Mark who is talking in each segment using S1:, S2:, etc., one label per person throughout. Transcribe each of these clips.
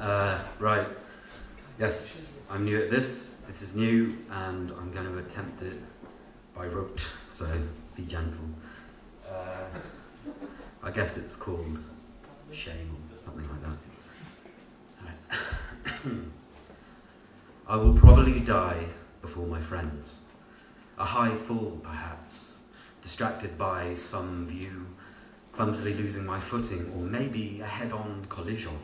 S1: Uh, right. Yes, I'm new at this. This is new, and I'm going to attempt it by rote, so be gentle. Uh, I guess it's called shame or something like that. I will probably die before my friends. A high fall, perhaps, distracted by some view, clumsily losing my footing, or maybe a head on collision.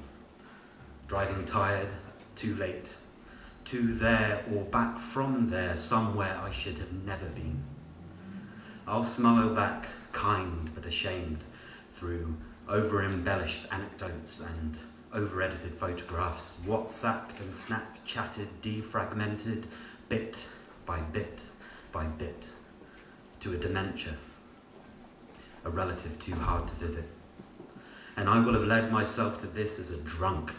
S1: Driving tired, too late, to there or back from there, somewhere I should have never been. I'll smile back, kind but ashamed, through over embellished anecdotes and over edited photographs, WhatsApped and Snapchatted, defragmented, bit by bit by bit, to a dementia, a relative too hard to visit. And I will have led myself to this as a drunk.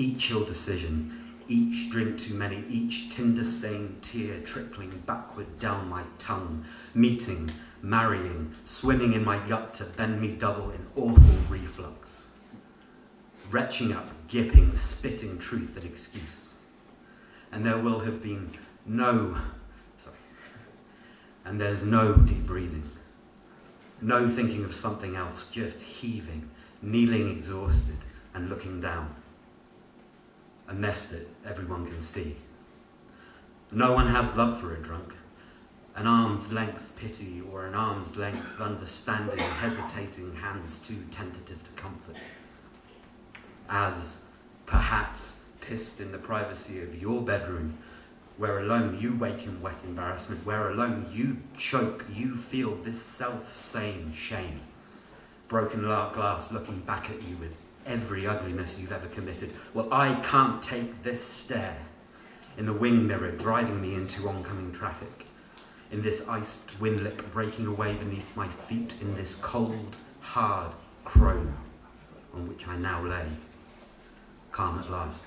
S1: Each ill decision, each drink too many, each tinder stained tear trickling backward down my tongue, meeting, marrying, swimming in my gut to bend me double in awful reflux. Retching up, gipping, spitting truth and excuse. And there will have been no, sorry, and there's no deep breathing. No thinking of something else, just heaving, kneeling exhausted and looking down. A mess that everyone can see. No one has love for a drunk. An arm's length pity or an arm's length understanding, hesitating hands too tentative to comfort. As, perhaps, pissed in the privacy of your bedroom, where alone you wake in wet embarrassment, where alone you choke, you feel this self same shame. Broken glass looking back at you with every ugliness you've ever committed. Well, I can't take this stare in the wing mirror driving me into oncoming traffic, in this iced windlip breaking away beneath my feet, in this cold, hard chrome on which I now lay, calm at last.